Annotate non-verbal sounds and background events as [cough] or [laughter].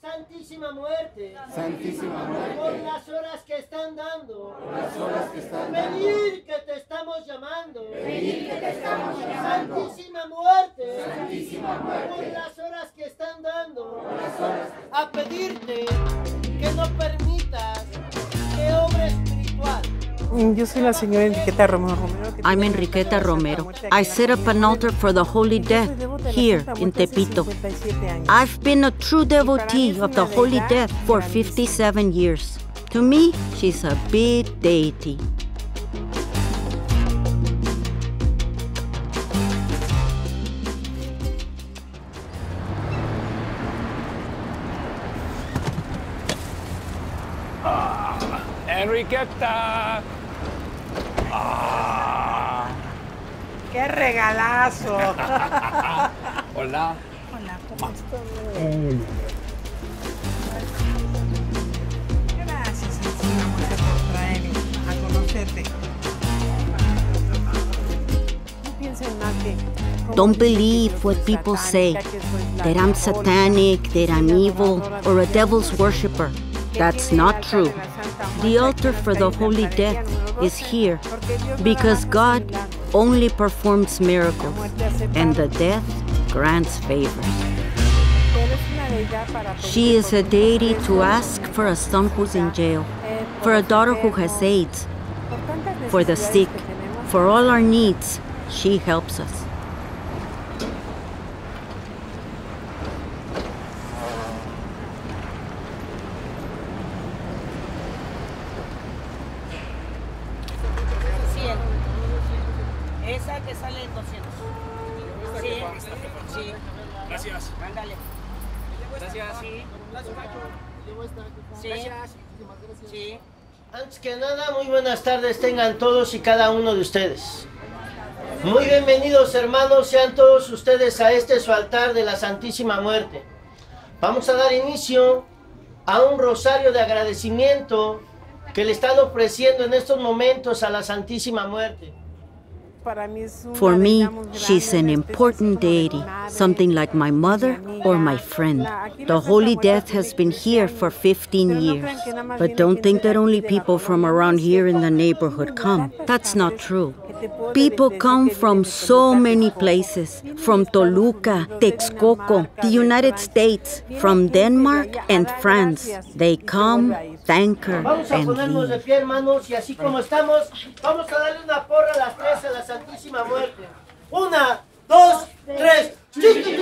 Santísima muerte, Santísima muerte, por las horas que están dando, por las horas que están dando, venir que te estamos llamando. venir que te estamos llamando, Santísima Santísima muerte, por las horas que están dando, por las horas a pedirte que no permitas que obra espiritual. Yo soy la señora Enriqueta Romero Romero. I'm Enriqueta Romero. I set up an altar for the Holy Death here in Tepito. I've been a true devotee of the Holy Death for 57 years. To me, she's a big deity. Enriqueta. Ah. ¡Qué regalazo! [laughs] Hola. Hola, ¿cómo estás? Gracias, Santísima por traerme a conocerte. No piensen mal que... Don't believe what people say that I'm satanic, that I'm evil, or a devil's worshiper. That's not true. The altar for the Holy Death is here because God only performs miracles and the death grants favors. She is a deity to ask for a son who's in jail, for a daughter who has AIDS, for the sick, for all our needs. She helps us. Esa que sale en 200. Sí, sí. Gracias. Ándale. Gracias. Sí. Sí. Sí. Antes que nada, muy buenas tardes tengan todos y cada uno de ustedes. Muy bienvenidos hermanos, sean todos ustedes a este su altar de la Santísima Muerte. Vamos a dar inicio a un rosario de agradecimiento que le están ofreciendo en estos momentos a la Santísima Muerte. For me, she's an important deity, something like my mother or my friend. The Holy Death has been here for 15 years. But don't think that only people from around here in the neighborhood come. That's not true. People come from so many places from Toluca, Texcoco, the United States, from Denmark and France. They come, Vamos a ponernos de pie, hermanos, y así como estamos, vamos a darle una porra a las tres a la Santísima Muerte. Una, dos, tres. ¡Chiqui,